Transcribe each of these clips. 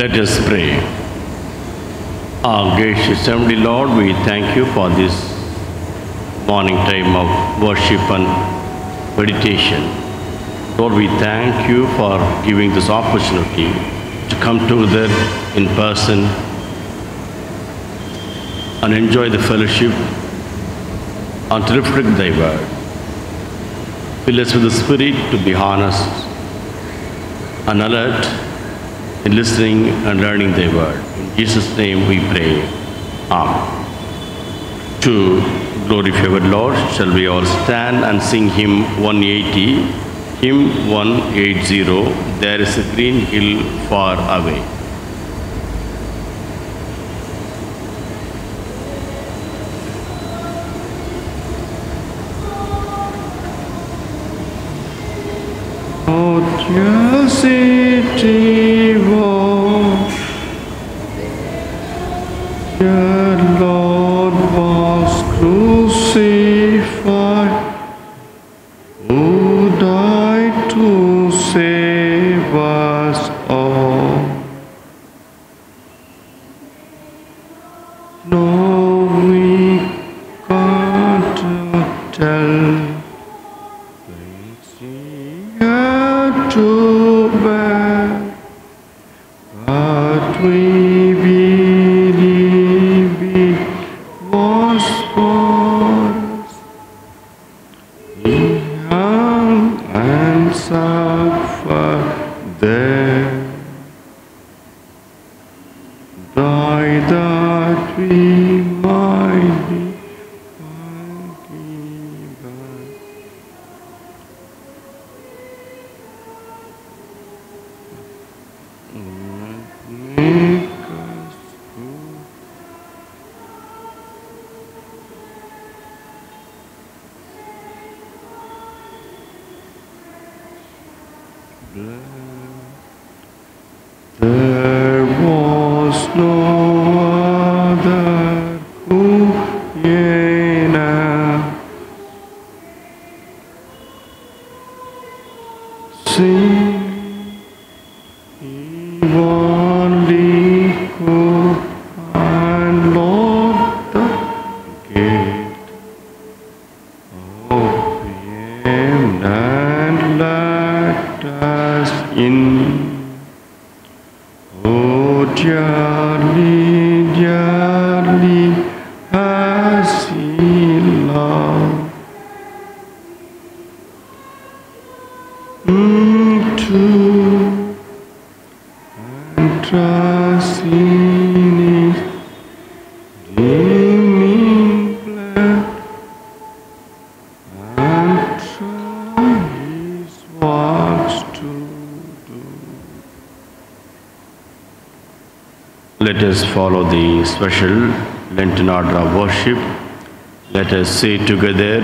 Let us pray. Our gracious Heavenly Lord, we thank you for this morning time of worship and meditation. Lord, we thank you for giving this opportunity to come together in person and enjoy the fellowship and to reflect thy word. Fill us with the Spirit to be honest and alert in listening and learning thy word. In Jesus' name we pray. Amen. To glorify our Lord, shall we all stand and sing hymn 180, hymn 180, There is a green hill far away. Your city There was no Let us follow the special Lenten order of worship. Let us say together,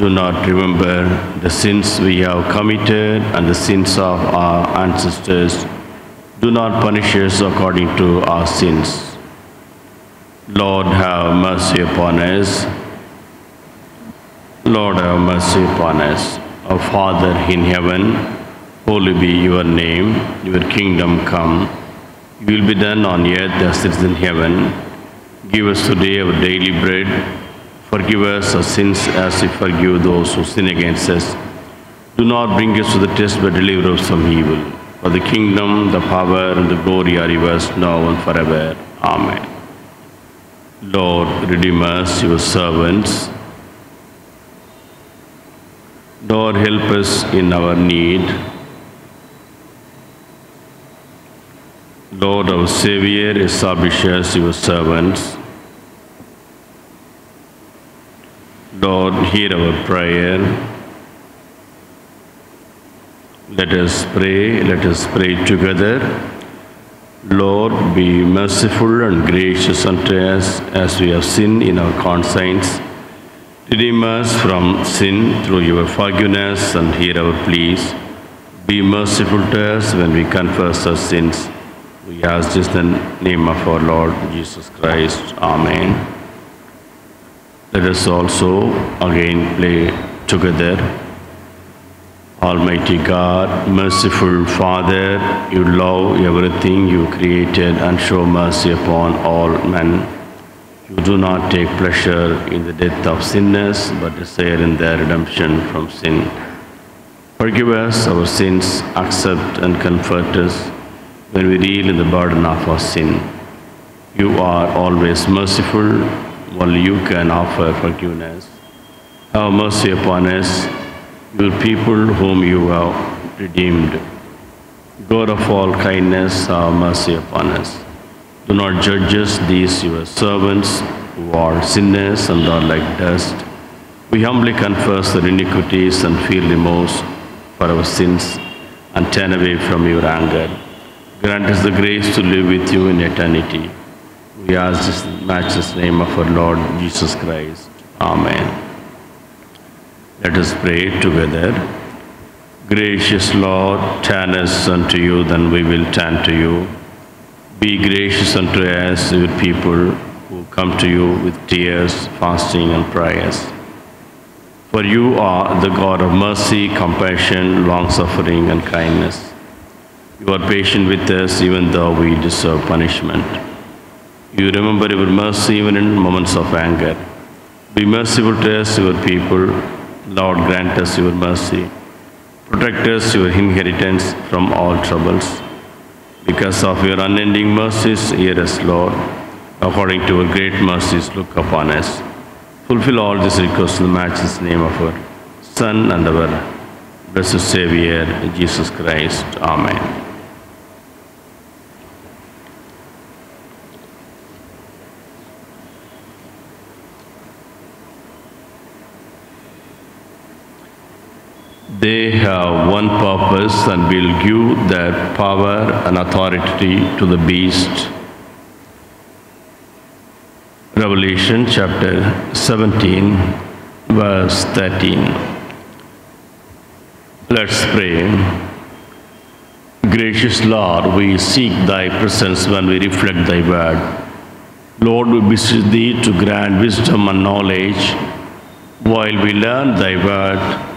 do not remember the sins we have committed and the sins of our ancestors. Do not punish us according to our sins. Lord, have mercy upon us. Lord, have mercy upon us. Our Father in heaven, holy be your name, your kingdom come. Your will be done on earth as it is in heaven. Give us today our daily bread. Forgive us our sins as we forgive those who sin against us. Do not bring us to the test, but deliver us from evil. For the kingdom, the power, and the glory are yours now and forever. Amen. Lord, redeem us, your servants. Lord, help us in our need. Lord, our Savior, establish us, your servants. Lord, hear our prayer. Let us pray, let us pray together. Lord, be merciful and gracious unto us as we have sinned in our conscience. Redeem us from sin through your forgiveness and hear our pleas. Be merciful to us when we confess our sins. We ask this in the name of our Lord Jesus Christ. Amen. Let us also again play together. Almighty God, merciful Father, you love everything you created and show mercy upon all men. You do not take pleasure in the death of sinners, but desire in their redemption from sin. Forgive us our sins, accept and comfort us when we reel in the burden of our sin. You are always merciful, only you can offer forgiveness. Have mercy upon us, your people whom you have redeemed. God of all kindness, have mercy upon us. Do not judge us, these your servants, who are sinners and are like dust. We humbly confess our iniquities and feel remorse for our sins and turn away from your anger. Grant us the grace to live with you in eternity. We ask this matchless name of our Lord Jesus Christ. Amen. Let us pray together. Gracious Lord, turn us unto you, then we will turn to you. Be gracious unto us, your people, who come to you with tears, fasting, and prayers. For you are the God of mercy, compassion, long suffering, and kindness. You are patient with us even though we deserve punishment. You remember your mercy even in moments of anger. Be merciful to us, your people. Lord, grant us your mercy. Protect us, your inheritance, from all troubles. Because of your unending mercies, hear us, Lord. According to your great mercies, look upon us. Fulfill all these requests in the matchless name of our Son and our blessed Savior, Jesus Christ. Amen. They have one purpose and will give their power and authority to the beast. Revelation chapter 17, verse 13. Let's pray. Gracious Lord, we seek thy presence when we reflect thy word. Lord, we beseech thee to grant wisdom and knowledge while we learn thy word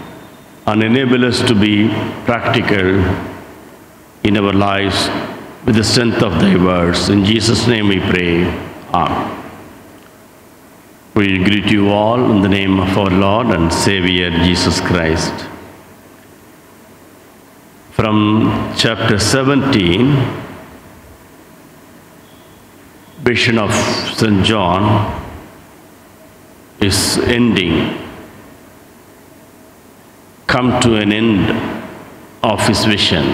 and enable us to be practical in our lives with the strength of thy words. In Jesus' name we pray. Amen. We greet you all in the name of our Lord and Savior Jesus Christ. From chapter 17, Vision of St. John is ending come to an end of his vision.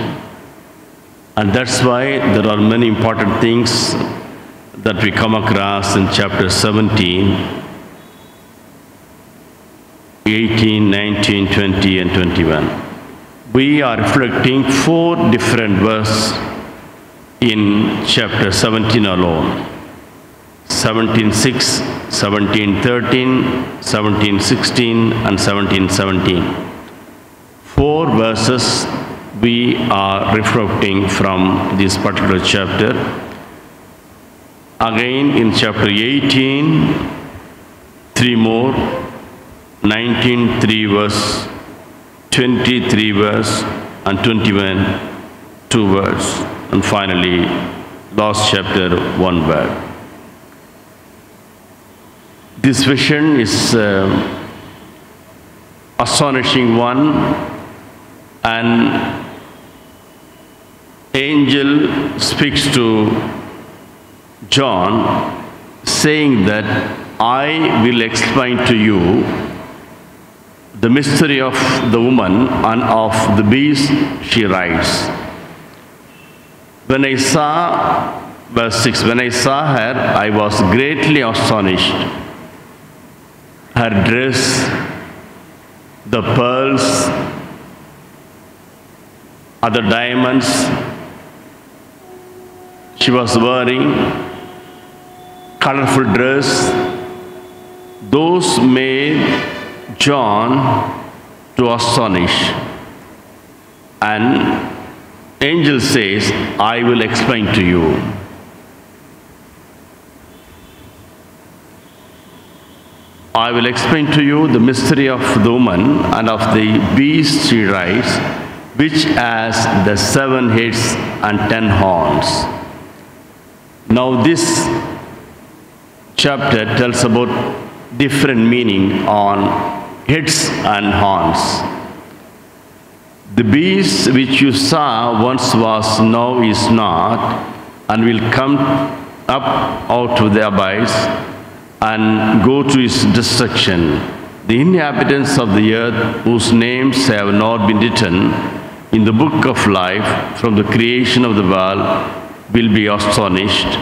And that's why there are many important things that we come across in chapter 17, 18, 19, 20, and 21. We are reflecting four different verses in chapter 17 alone. 17.6, 17.13, 17.16, and 17.17 four verses we are reflecting from this particular chapter. Again in chapter 18, three more, 19, 3 verse, 23 verse, and 21, two verse, and finally last chapter, one word. This vision is uh, astonishing one an angel speaks to John saying that I will explain to you the mystery of the woman and of the beast she rides. When I saw, verse 6, when I saw her, I was greatly astonished. Her dress, the pearls, other diamonds she was wearing, colorful dress. Those made John to astonish. And angel says, I will explain to you. I will explain to you the mystery of the woman and of the beast she rides, which has the seven heads and ten horns. Now, this chapter tells about different meaning on heads and horns. The beast which you saw once was, now is not, and will come up out of the abyss and go to its destruction. The inhabitants of the earth, whose names have not been written in the book of life from the creation of the world, will be astonished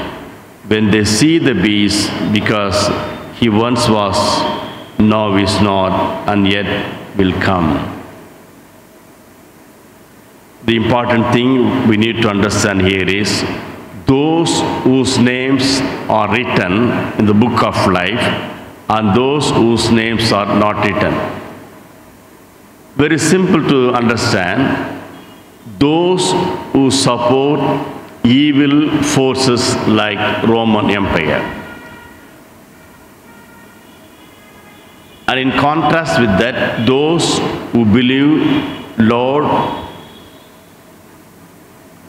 when they see the beast, because he once was, now is not, and yet will come. The important thing we need to understand here is those whose names are written in the book of life and those whose names are not written. Very simple to understand. Those who support evil forces like Roman Empire. And in contrast with that, those who believe Lord,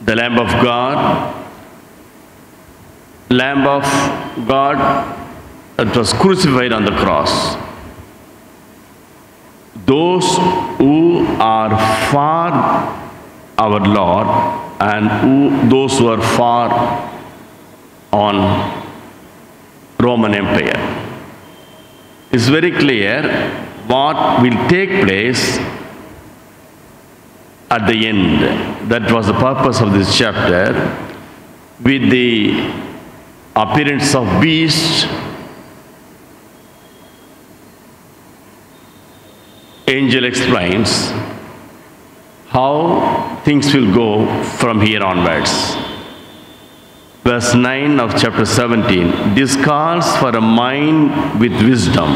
the Lamb of God, Lamb of God that was crucified on the cross. Those who are for our Lord and who, those who are far on Roman Empire. It's very clear what will take place at the end. That was the purpose of this chapter with the appearance of beast, angel explains how things will go from here onwards. Verse 9 of chapter 17 This calls for a mind with wisdom.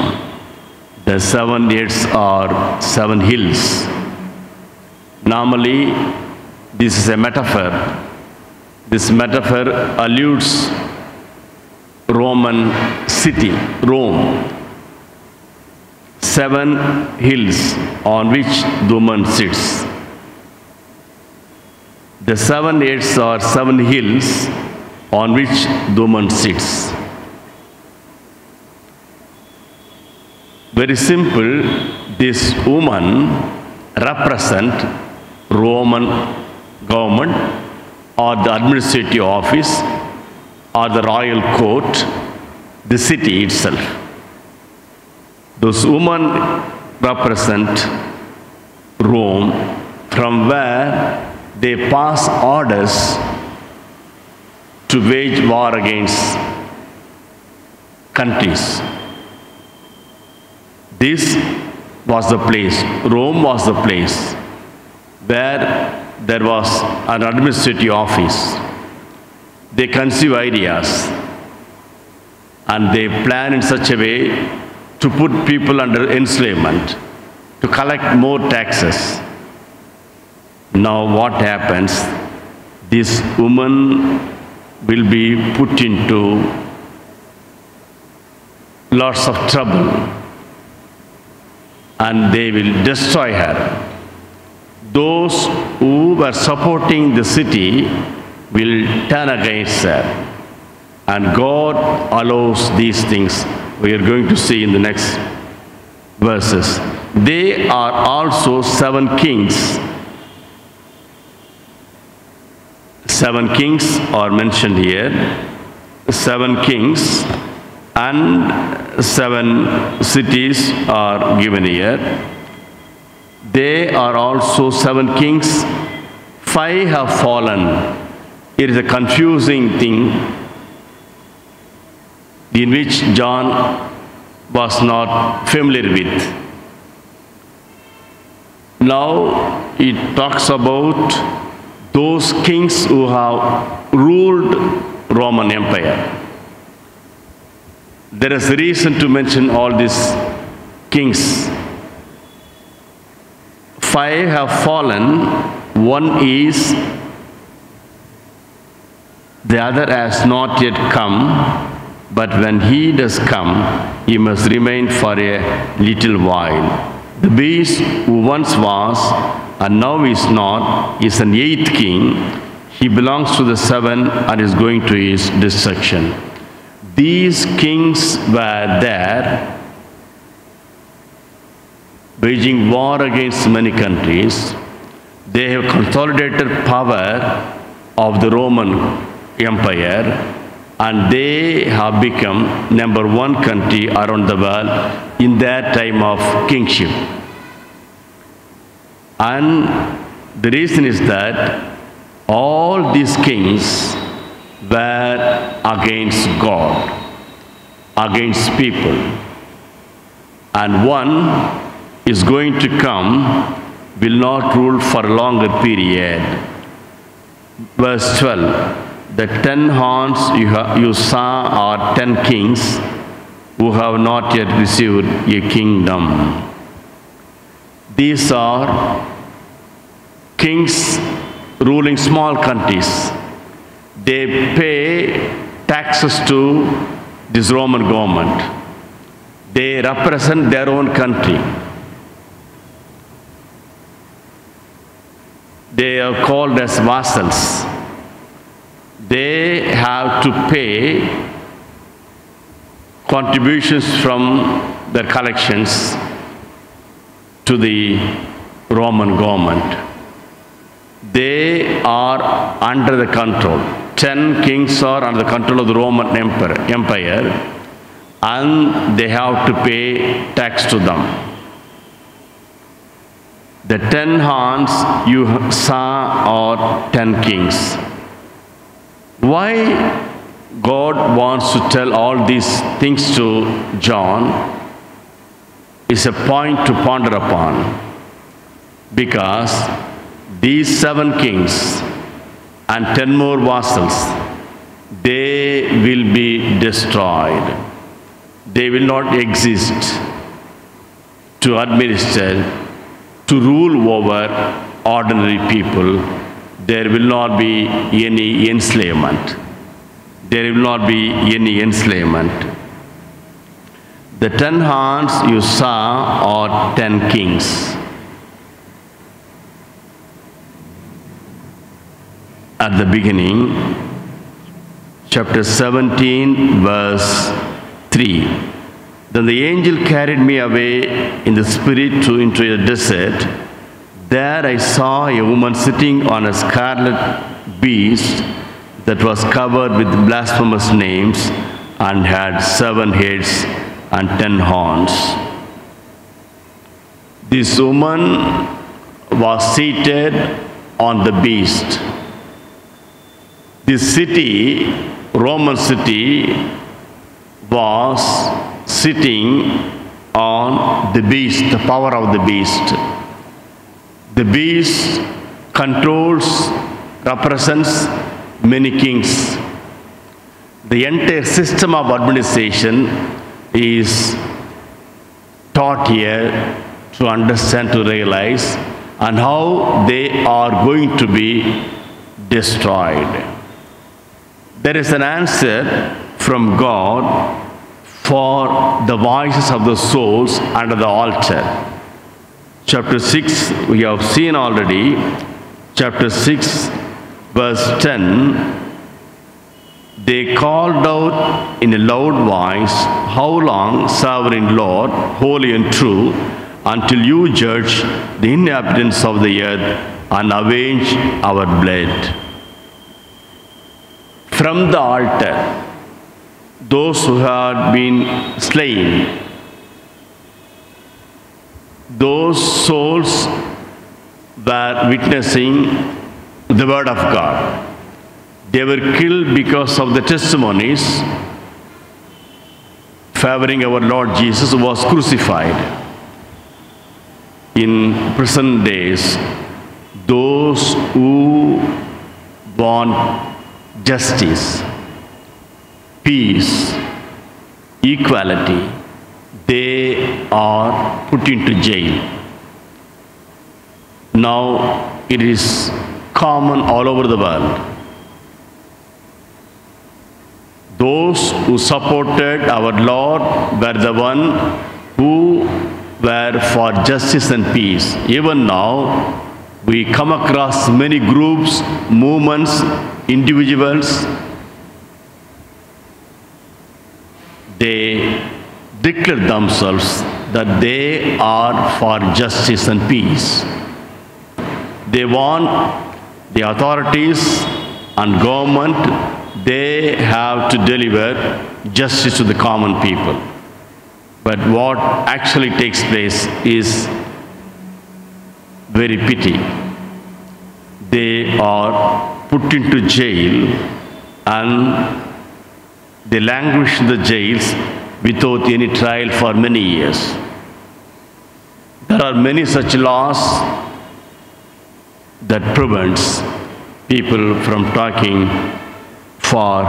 The seven gates are seven hills. Normally, this is a metaphor. This metaphor alludes Roman city, Rome. Seven hills on which the woman sits. The seven heads are seven hills on which the sits. Very simple, this woman represent Roman government or the administrative office or the royal court, the city itself. Those women represent Rome from where they pass orders to wage war against countries. This was the place, Rome was the place where there was an administrative office. They conceive ideas and they plan in such a way to put people under enslavement, to collect more taxes. Now what happens? This woman will be put into lots of trouble and they will destroy her. Those who were supporting the city will turn against her. And God allows these things. We are going to see in the next verses. They are also seven kings. Seven kings are mentioned here. Seven kings and seven cities are given here. They are also seven kings. Five have fallen. It is a confusing thing in which John was not familiar with. Now it talks about those kings who have ruled Roman Empire. There is reason to mention all these kings. Five have fallen, one is, the other has not yet come, But when he does come, he must remain for a little while. The beast who once was and now is not is an eighth king. He belongs to the seven and is going to his destruction. These kings were there waging war against many countries. They have consolidated power of the Roman Empire and they have become number one country around the world in their time of kingship. And the reason is that all these kings were against God, against people. And one is going to come will not rule for a longer period. Verse 12 The ten horns you, you saw are ten kings who have not yet received a kingdom. These are kings ruling small countries. They pay taxes to this Roman government. They represent their own country. They are called as vassals. They have to pay contributions from their collections to the Roman government. They are under the control. Ten kings are under the control of the Roman emperor, empire and they have to pay tax to them. The ten horns you saw are ten kings. Why God wants to tell all these things to John is a point to ponder upon. Because these seven kings and ten more vassals they will be destroyed. They will not exist to administer to rule over ordinary people there will not be any enslavement there will not be any enslavement the ten horns you saw are ten kings at the beginning, chapter 17, verse 3. Then the angel carried me away in the spirit to into a desert. There I saw a woman sitting on a scarlet beast that was covered with blasphemous names and had seven heads and ten horns. This woman was seated on the beast. This city, Roman city, was sitting on the beast, the power of the beast. The beast controls, represents many kings. The entire system of administration is taught here to understand, to realize, and how they are going to be destroyed. There is an answer from God for the voices of the souls under the altar. Chapter 6, we have seen already. Chapter 6, verse 10 they called out in a loud voice, How long, sovereign Lord, holy and true, until you judge the inhabitants of the earth and avenge our blood? From the altar, those who had been slain, those souls were witnessing the word of God. They were killed because of the testimonies favoring our Lord Jesus was crucified. In present days, those who want justice, peace, equality, they are put into jail. Now it is common all over the world. Those who supported our Lord were the one who were for justice and peace. Even now, we come across many groups, movements, individuals. They declare themselves that they are for justice and peace. They want the authorities and government, they have to deliver justice to the common people. But what actually takes place is very pity. They are put into jail and they languish in the jails without any trial for many years. There are many such laws that prevents people from talking for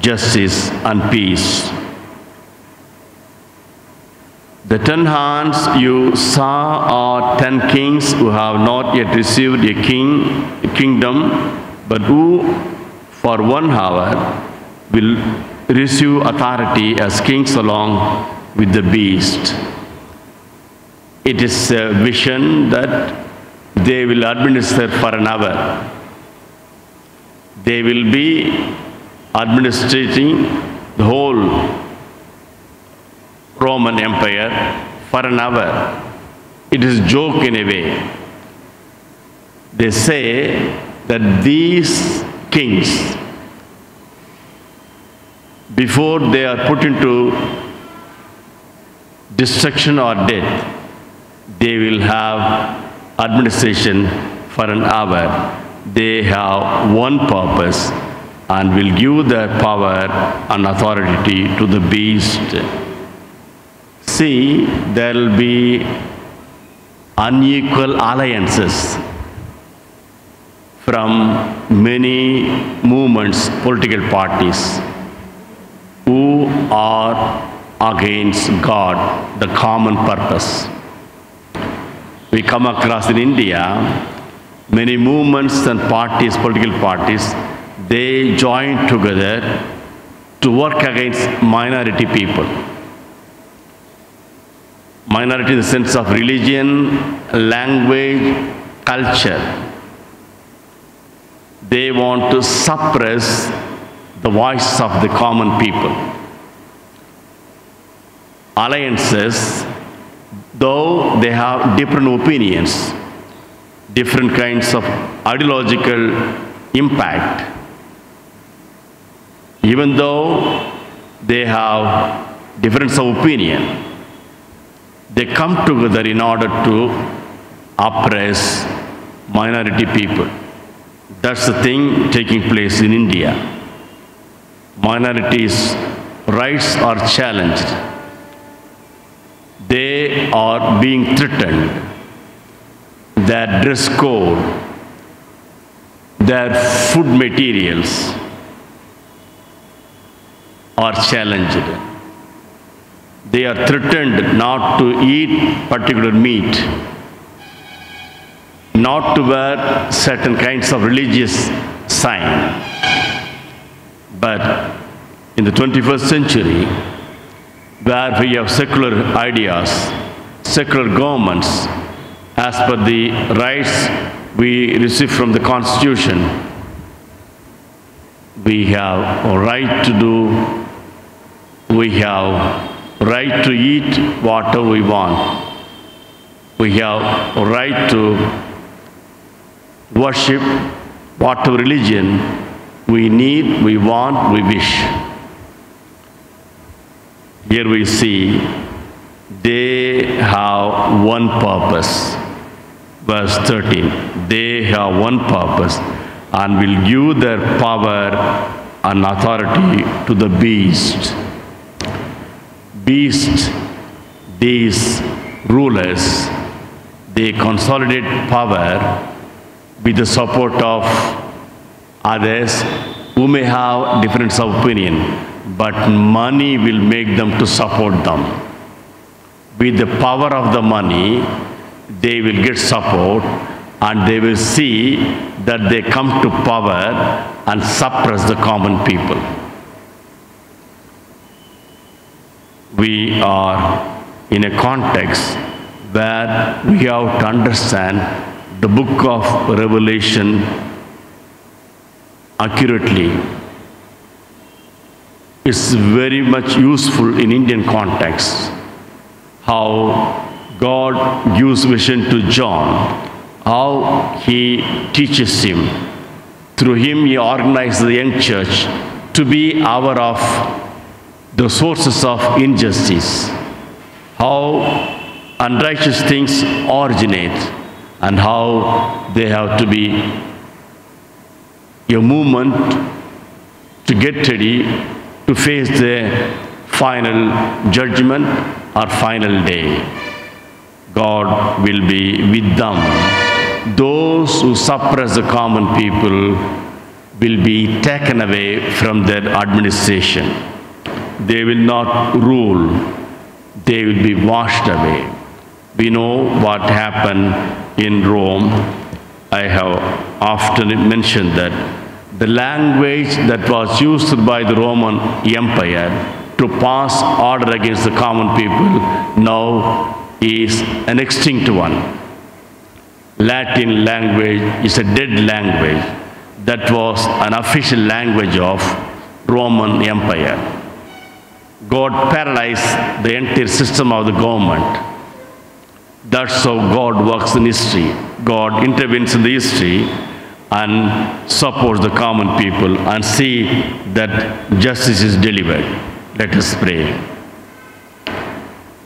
justice and peace. The ten hands you saw are ten kings who have not yet received a king a kingdom, but who for one hour will receive authority as kings along with the beast. It is a vision that they will administer for an hour. They will be administrating the whole Roman Empire for an hour. It is joke in a way. They say that these kings, before they are put into destruction or death, they will have administration for an hour. They have one purpose and will give their power and authority to the beast. See, there will be unequal alliances from many movements, political parties who are against God, the common purpose. We come across in India many movements and parties, political parties, they join together to work against minority people. Minority in the sense of religion, language, culture. They want to suppress the voice of the common people. Alliances, though they have different opinions, different kinds of ideological impact, even though they have difference of opinion, they come together in order to oppress minority people. That's the thing taking place in India. Minorities' rights are challenged. They are being threatened. Their dress code, their food materials are challenged. They are threatened not to eat particular meat, not to wear certain kinds of religious sign. But in the 21st century, where we have secular ideas, secular governments, as per the rights we receive from the Constitution, we have a right to do, we have right to eat whatever we want. We have a right to worship whatever religion we need, we want, we wish. Here we see they have one purpose. Verse 13. They have one purpose and will give their power and authority to the beast. Beast, these rulers, they consolidate power with the support of others who may have difference of opinion, but money will make them to support them. With the power of the money, they will get support and they will see that they come to power and suppress the common people. we are in a context where we have to understand the book of Revelation accurately. It's very much useful in Indian context how God gives vision to John, how he teaches him. Through him, he organizes the young church to be aware of the sources of injustice, how unrighteous things originate, and how they have to be a movement to get ready to face the final judgment or final day. God will be with them. Those who suppress the common people will be taken away from their administration. They will not rule, they will be washed away. We know what happened in Rome. I have often mentioned that the language that was used by the Roman Empire to pass order against the common people now is an extinct one. Latin language is a dead language that was an official language of Roman Empire. God paralyzed the entire system of the government. That's how God works in history. God intervenes in the history and supports the common people and see that justice is delivered. Let us pray.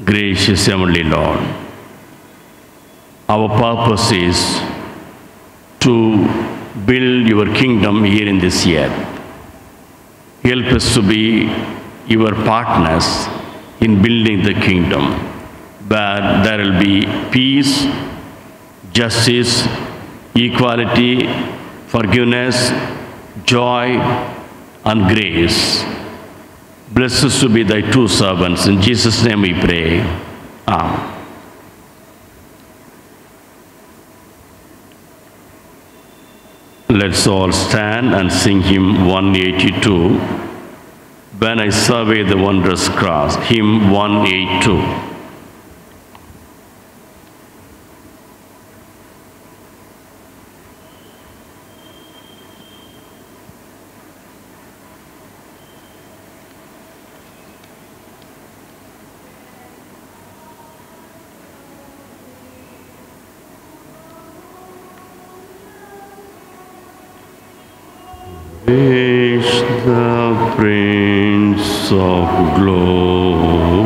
Gracious Heavenly Lord, our purpose is to build your kingdom here in this year. Help us to be your partners in building the kingdom, where there will be peace, justice, equality, forgiveness, joy, and grace. Bless us to be thy true servants. In Jesus' name we pray. Amen. Let's all stand and sing hymn 182. When I survey the wondrous cross, hymn 182. Reach the Prince of Glory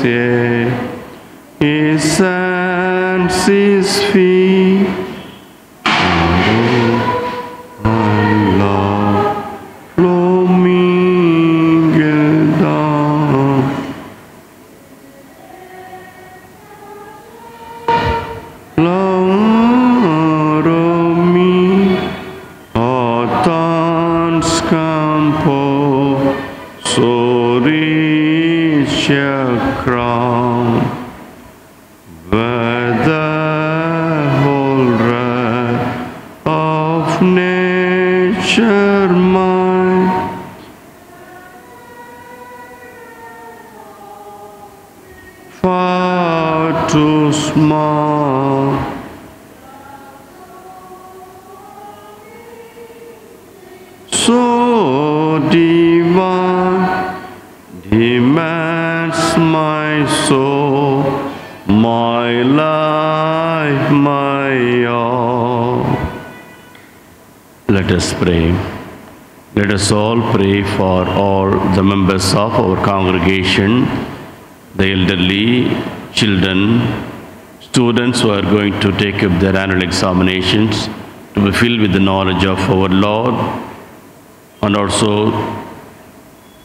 Head, His hands, His feet, my soul my life, my all. Let us pray. Let us all pray for all the members of our congregation, the elderly, children, students who are going to take up their annual examinations to be filled with the knowledge of our Lord and also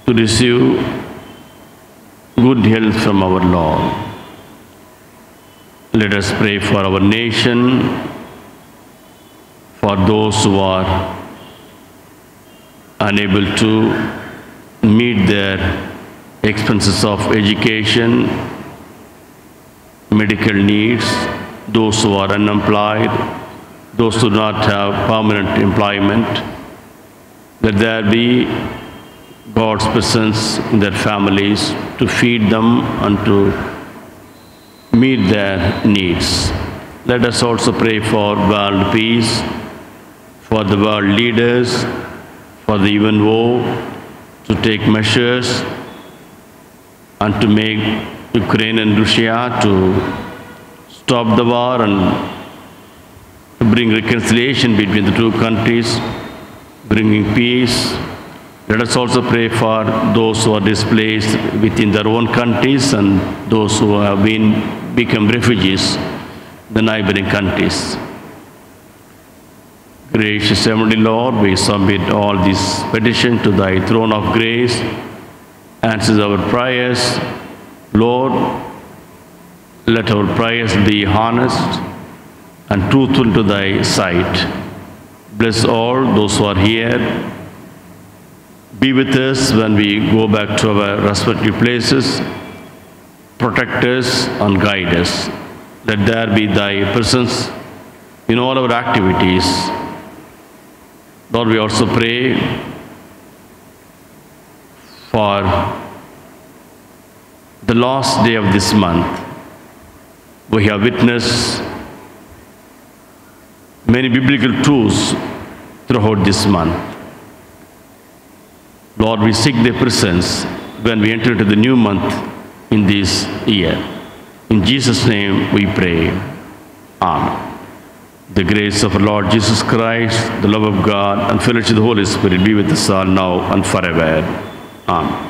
to receive good health from our Lord. Let us pray for our nation, for those who are unable to meet their expenses of education, medical needs, those who are unemployed, those who do not have permanent employment, that there be God's presence in their families to feed them and to meet their needs. Let us also pray for world peace, for the world leaders, for the even UNO to take measures and to make Ukraine and Russia to stop the war and to bring reconciliation between the two countries, bringing peace. Let us also pray for those who are displaced within their own countries and those who have been become refugees in the neighboring countries. Gracious Heavenly Lord, we submit all these petitions to thy throne of grace. Answers our prayers. Lord, let our prayers be honest and truthful to thy sight. Bless all those who are here. Be with us when we go back to our respective places. Protect us and guide us. Let there be thy presence in all our activities. Lord, we also pray for the last day of this month. We have witnessed many biblical truths throughout this month. Lord, we seek the presence when we enter into the new month in this year. In Jesus' name we pray. Amen. The grace of our Lord Jesus Christ, the love of God, and fellowship of the Holy Spirit be with us all now and forever. Amen.